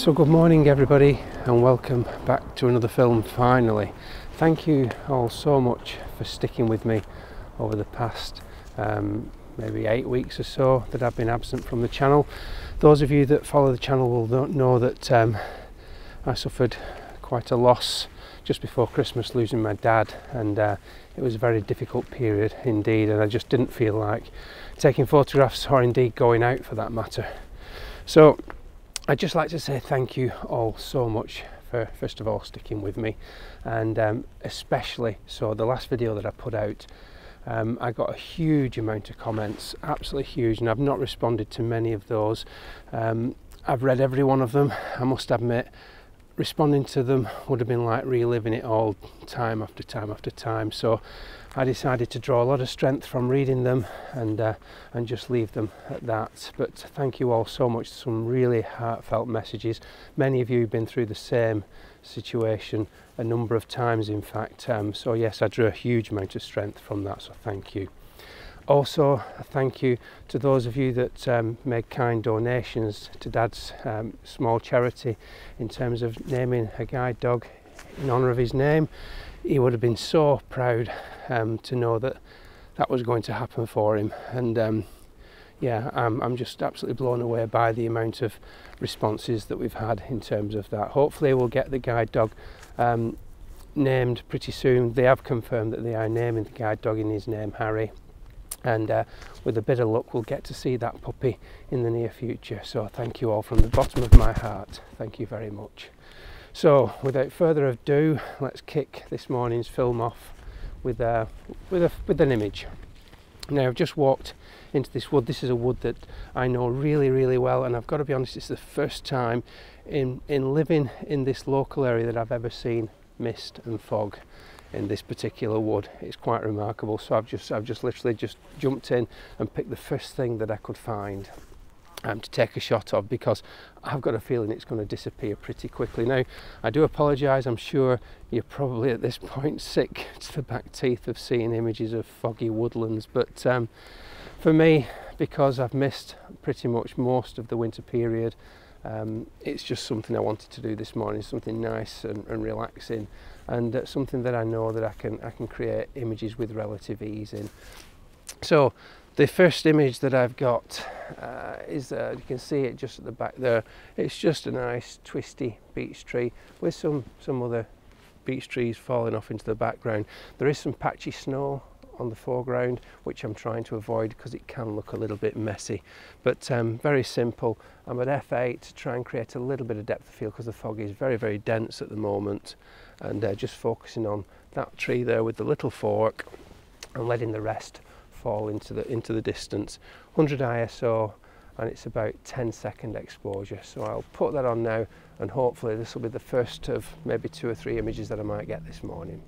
So, good morning, everybody, and welcome back to another film finally. Thank you all so much for sticking with me over the past um, maybe eight weeks or so that I've been absent from the channel. Those of you that follow the channel will know that um, I suffered quite a loss just before Christmas losing my dad, and uh, it was a very difficult period indeed. And I just didn't feel like taking photographs or indeed going out for that matter. So I'd just like to say thank you all so much for first of all sticking with me, and um, especially so the last video that I put out. Um, I got a huge amount of comments, absolutely huge, and I've not responded to many of those. Um, I've read every one of them, I must admit, responding to them would have been like reliving it all time after time after time. So I decided to draw a lot of strength from reading them and uh, and just leave them at that. But thank you all so much. Some really heartfelt messages. Many of you have been through the same situation a number of times, in fact. Um, so yes, I drew a huge amount of strength from that. So thank you. Also, thank you to those of you that um, made kind donations to Dad's um, small charity in terms of naming a guide dog in honour of his name. He would have been so proud um, to know that that was going to happen for him. And um, yeah, I'm, I'm just absolutely blown away by the amount of responses that we've had in terms of that. Hopefully, we'll get the guide dog um, named pretty soon. They have confirmed that they are naming the guide dog in his name, Harry and uh, with a bit of luck we'll get to see that puppy in the near future. So thank you all from the bottom of my heart. Thank you very much. So without further ado let's kick this morning's film off with, uh, with, a, with an image. Now I've just walked into this wood. This is a wood that I know really really well and I've got to be honest it's the first time in in living in this local area that I've ever seen mist and fog in this particular wood. It's quite remarkable. So I've just I've just literally just jumped in and picked the first thing that I could find um, to take a shot of because I've got a feeling it's going to disappear pretty quickly. Now, I do apologise, I'm sure you're probably at this point sick to the back teeth of seeing images of foggy woodlands, but um, for me, because I've missed pretty much most of the winter period, um, it's just something I wanted to do this morning, something nice and, and relaxing and uh, something that I know that I can I can create images with relative ease in. So the first image that I've got uh, is uh, you can see it just at the back there. It's just a nice twisty beech tree with some some other beech trees falling off into the background. There is some patchy snow on the foreground which I'm trying to avoid because it can look a little bit messy. But um, very simple. I'm at f8 to try and create a little bit of depth of field because the fog is very very dense at the moment. And uh, just focusing on that tree there with the little fork and letting the rest fall into the into the distance. 100 ISO and it's about 10 second exposure. So I'll put that on now and hopefully this will be the first of maybe two or three images that I might get this morning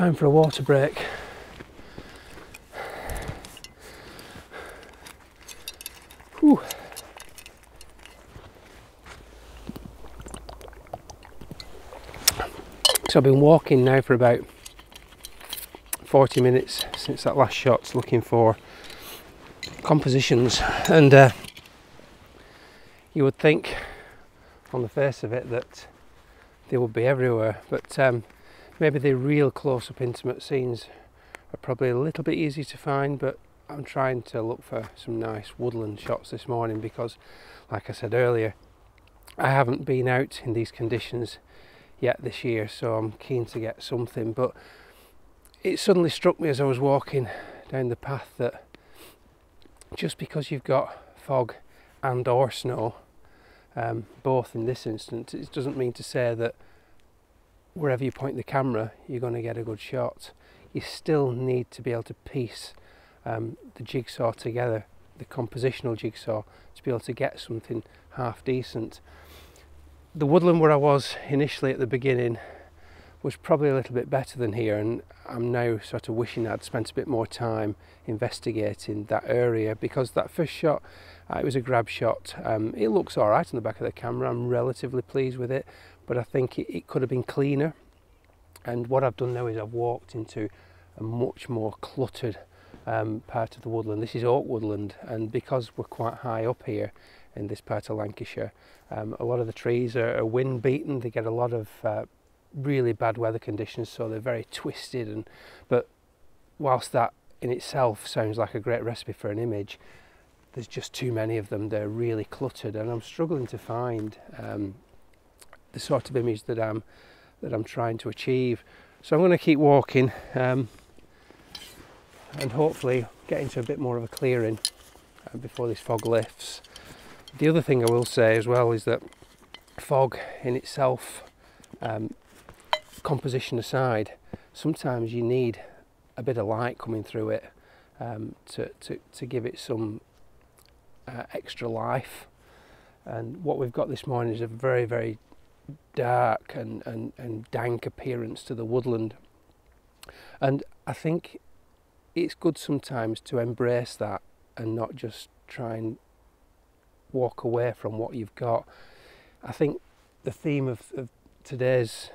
Time for a water break. Whew. So I've been walking now for about 40 minutes since that last shot looking for compositions and uh, you would think on the face of it that they would be everywhere but um, maybe the real close-up intimate scenes are probably a little bit easy to find but I'm trying to look for some nice woodland shots this morning because like I said earlier I haven't been out in these conditions yet this year so I'm keen to get something. But it suddenly struck me as I was walking down the path that just because you've got fog and or snow, um, both in this instance, it doesn't mean to say that wherever you point the camera, you're going to get a good shot. You still need to be able to piece um, the jigsaw together, the compositional jigsaw, to be able to get something half decent. The woodland where I was initially at the beginning was probably a little bit better than here and I'm now sort of wishing I'd spent a bit more time investigating that area because that first shot uh, it was a grab shot um, it looks all right on the back of the camera I'm relatively pleased with it but I think it, it could have been cleaner and what I've done now is I've walked into a much more cluttered um, part of the woodland this is oak woodland and because we're quite high up here in this part of Lancashire um, a lot of the trees are, are wind beaten they get a lot of uh, really bad weather conditions, so they're very twisted. And but whilst that in itself sounds like a great recipe for an image, there's just too many of them. They're really cluttered, and I'm struggling to find um, the sort of image that I'm that I'm trying to achieve. So I'm going to keep walking um, and hopefully get into a bit more of a clearing uh, before this fog lifts. The other thing I will say as well is that fog in itself um, composition aside, sometimes you need a bit of light coming through it um, to, to, to give it some uh, extra life. And what we've got this morning is a very, very dark and, and, and dank appearance to the woodland. And I think it's good sometimes to embrace that and not just try and walk away from what you've got. I think the theme of, of today's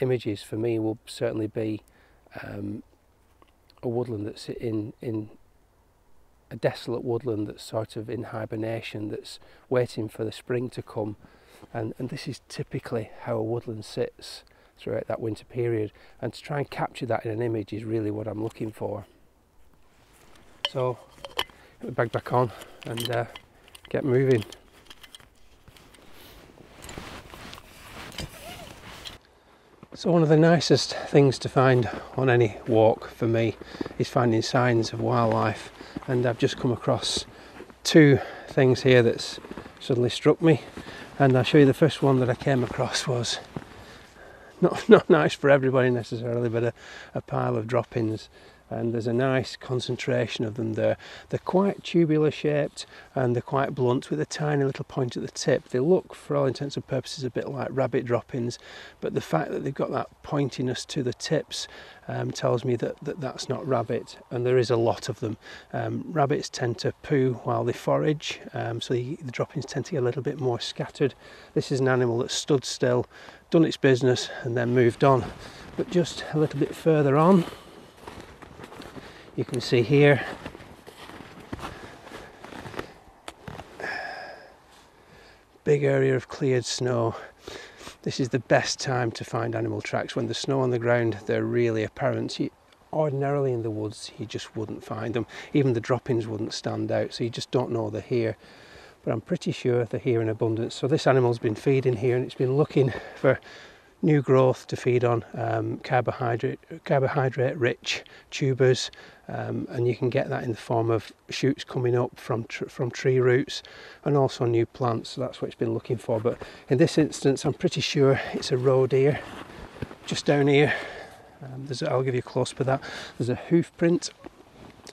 images for me will certainly be um, a woodland that's in in a desolate woodland that's sort of in hibernation that's waiting for the spring to come and and this is typically how a woodland sits throughout that winter period. And to try and capture that in an image is really what I'm looking for. So get the bag back on and uh, get moving. So one of the nicest things to find on any walk for me is finding signs of wildlife. And I've just come across two things here that's suddenly struck me and I'll show you the first one that I came across was not, not nice for everybody necessarily but a, a pile of droppings and there's a nice concentration of them there. They're quite tubular shaped and they're quite blunt with a tiny little point at the tip. They look, for all intents and purposes, a bit like rabbit droppings, but the fact that they've got that pointiness to the tips um, tells me that, that that's not rabbit, and there is a lot of them. Um, rabbits tend to poo while they forage, um, so the, the droppings tend to get a little bit more scattered. This is an animal that stood still, done its business, and then moved on. But just a little bit further on, you can see here. Big area of cleared snow. This is the best time to find animal tracks. When the snow on the ground they're really apparent. You, ordinarily in the woods you just wouldn't find them. Even the droppings wouldn't stand out so you just don't know they're here. But I'm pretty sure they're here in abundance. So this animal's been feeding here and it's been looking for new growth to feed on um, carbohydrate carbohydrate rich tubers um, and you can get that in the form of shoots coming up from tr from tree roots and also new plants. So that's what it's been looking for. But in this instance I'm pretty sure it's a roe deer just down here. Um, there's a, I'll give you a close up of that. There's a hoof print.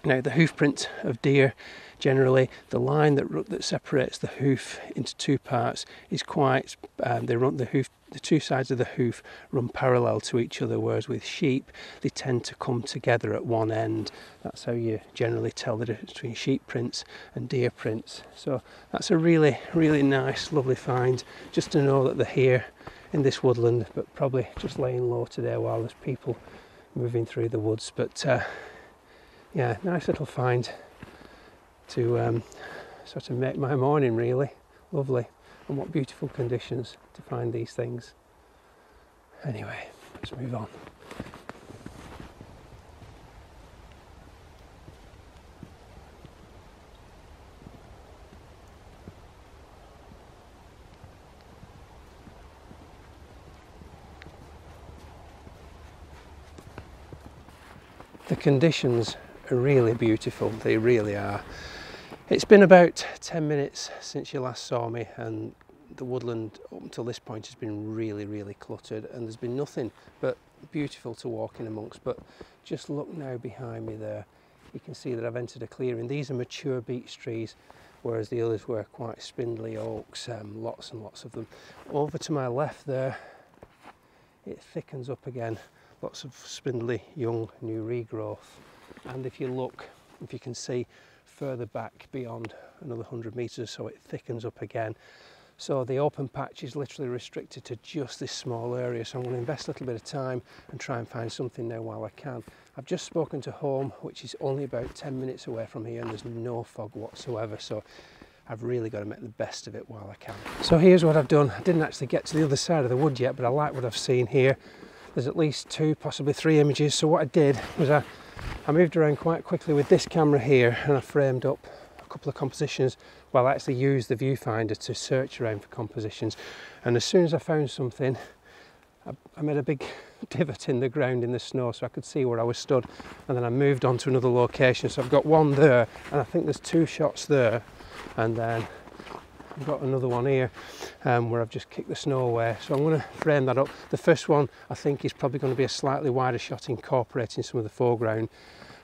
Now the hoof print of deer generally the line that that separates the hoof into two parts is quite um, they run the hoof the two sides of the hoof run parallel to each other whereas with sheep they tend to come together at one end. That's how you generally tell the difference between sheep prints and deer prints. So that's a really really nice lovely find just to know that they're here in this woodland but probably just laying low today while there's people moving through the woods. But uh, yeah nice little find to um, sort of make my morning really lovely and what beautiful conditions to find these things. Anyway let's move on. The conditions are really beautiful. They really are It's been about 10 minutes since you last saw me and the woodland up until this point has been really really cluttered and there's been nothing but beautiful to walk in amongst. But just look now behind me there. You can see that I've entered a clearing. These are mature beech trees whereas the others were quite spindly oaks um, lots and lots of them. Over to my left there it thickens up again. Lots of spindly young new regrowth. And if you look if you can see further back beyond another 100 metres so it thickens up again so the open patch is literally restricted to just this small area. So I'm going to invest a little bit of time and try and find something there while I can. I've just spoken to home, which is only about 10 minutes away from here and there's no fog whatsoever. So I've really got to make the best of it while I can. So here's what I've done. I didn't actually get to the other side of the wood yet, but I like what I've seen here. There's at least two, possibly three images. So what I did was I, I moved around quite quickly with this camera here and I framed up a couple of compositions while I actually used the viewfinder to search around for compositions. And as soon as I found something, I, I made a big divot in the ground in the snow so I could see where I was stood. And then I moved on to another location. So I've got one there, and I think there's two shots there. And then I've got another one here um, where I've just kicked the snow away. So I'm going to frame that up. The first one I think is probably going to be a slightly wider shot incorporating some of the foreground.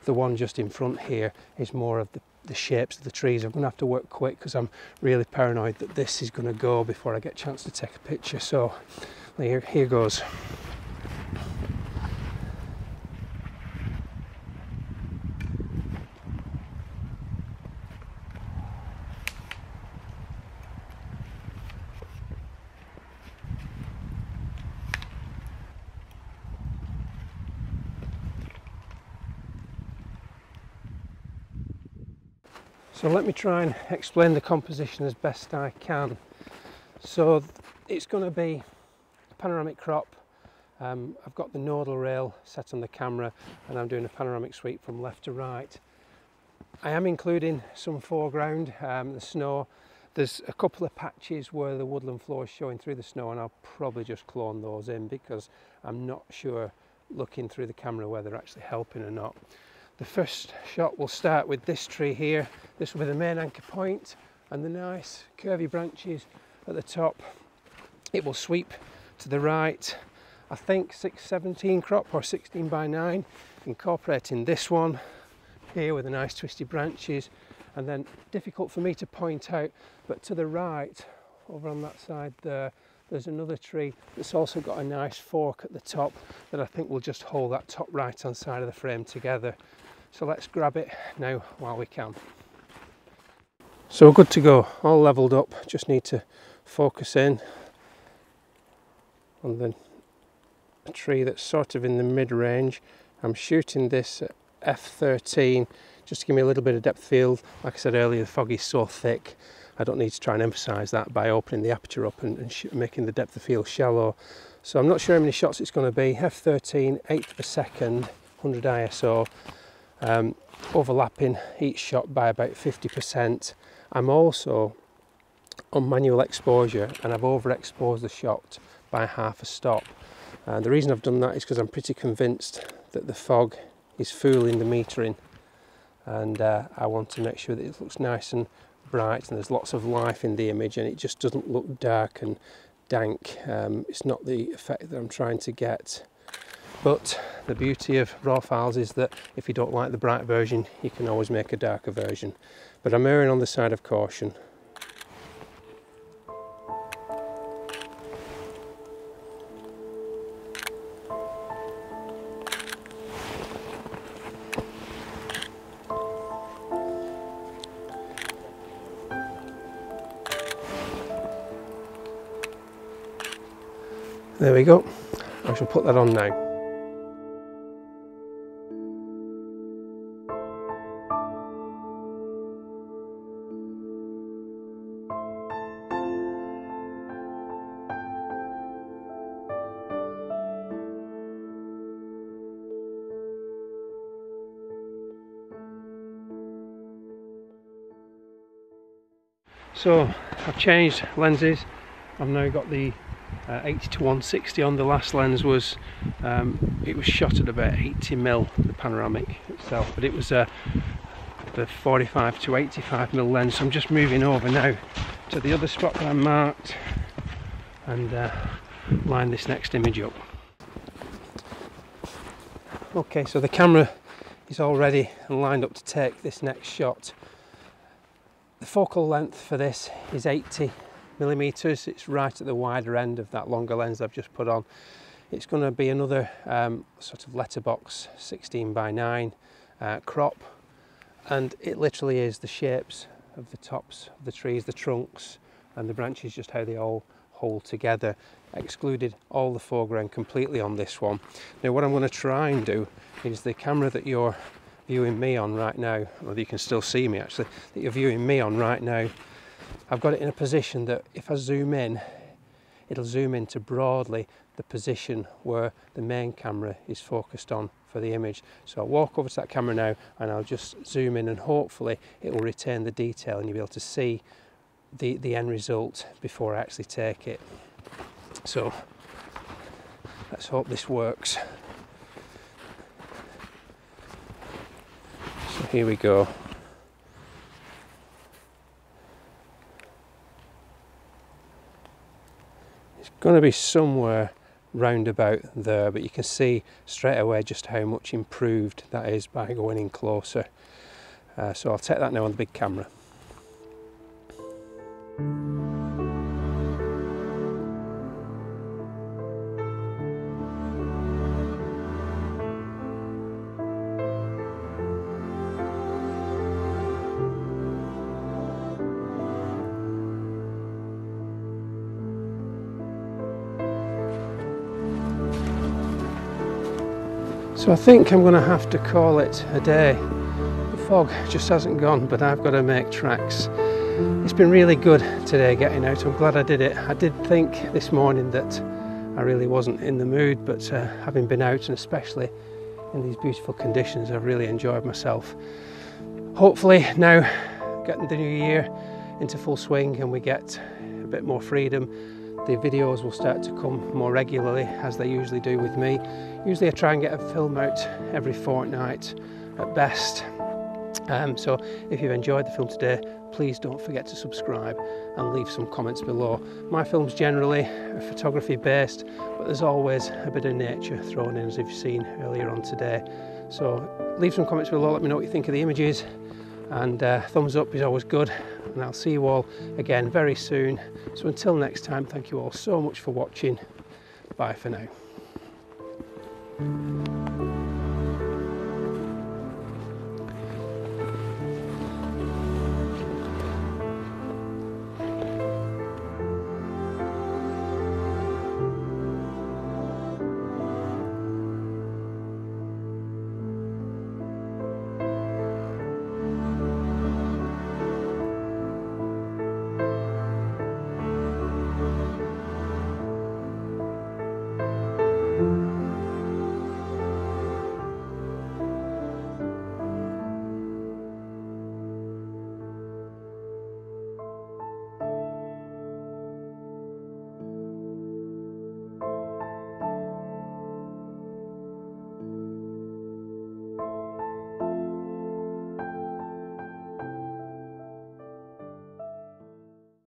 The one just in front here is more of the the shapes of the trees. I'm going to have to work quick because I'm really paranoid that this is going to go before I get a chance to take a picture. So here, here goes. So let me try and explain the composition as best I can. So it's going to be a panoramic crop. Um, I've got the nodal rail set on the camera and I'm doing a panoramic sweep from left to right. I am including some foreground, um, the snow. There's a couple of patches where the woodland floor is showing through the snow and I'll probably just clone those in because I'm not sure looking through the camera whether they're actually helping or not. The first shot will start with this tree here. This will be the main anchor point and the nice curvy branches at the top. It will sweep to the right, I think 617 crop or 16 by 9, incorporating this one here with the nice twisty branches and then difficult for me to point out, but to the right, over on that side there, there's another tree that's also got a nice fork at the top that I think will just hold that top right hand side of the frame together. So let's grab it now while we can. So we're good to go, all leveled up, just need to focus in on the tree that's sort of in the mid-range. I'm shooting this at f13 just to give me a little bit of depth field. Like I said earlier, the fog is so thick, I don't need to try and emphasize that by opening the aperture up and, and making the depth of field shallow. So I'm not sure how many shots it's going to be. f13, 8th per second, 100 ISO um, overlapping each shot by about 50%. I'm also on manual exposure and I've overexposed the shot by half a stop. And the reason I've done that is because I'm pretty convinced that the fog is fooling the metering and uh, I want to make sure that it looks nice and bright and there's lots of life in the image and it just doesn't look dark and dank. Um, it's not the effect that I'm trying to get. But the beauty of raw files is that if you don't like the bright version, you can always make a darker version. But I'm erring on the side of caution. There we go. I shall put that on now. So I've changed lenses. I've now got the uh, 80 to 160 on the last lens was um, it was shot at about 80 mil the panoramic itself but it was a the 45 to 85 mil lens. So I'm just moving over now to the other spot that I marked and uh, line this next image up. Okay, so the camera is all ready and lined up to take this next shot. The focal length for this is 80 millimeters. It's right at the wider end of that longer lens I've just put on. It's going to be another um, sort of letterbox 16 by 9 uh, crop and it literally is the shapes of the tops of the trees, the trunks and the branches, just how they all hold together. Excluded all the foreground completely on this one. Now what I'm going to try and do is the camera that you're viewing me on right now, or you can still see me actually, that you're viewing me on right now, I've got it in a position that if I zoom in, it'll zoom into broadly the position where the main camera is focused on for the image. So I'll walk over to that camera now and I'll just zoom in and hopefully it will retain the detail and you'll be able to see the, the end result before I actually take it. So let's hope this works. So here we go. It's going to be somewhere round about there but you can see straight away just how much improved that is by going in closer uh, so I'll take that now on the big camera So I think I'm going to have to call it a day. The fog just hasn't gone, but I've got to make tracks. It's been really good today getting out. I'm glad I did it. I did think this morning that I really wasn't in the mood, but uh, having been out and especially in these beautiful conditions, I've really enjoyed myself. Hopefully now getting the new year into full swing and we get a bit more freedom the videos will start to come more regularly as they usually do with me. Usually I try and get a film out every fortnight at best. Um, so if you've enjoyed the film today, please don't forget to subscribe and leave some comments below. My films generally are photography based, but there's always a bit of nature thrown in as you've seen earlier on today. So leave some comments below, let me know what you think of the images and uh, thumbs up is always good and I'll see you all again very soon. So until next time, thank you all so much for watching. Bye for now.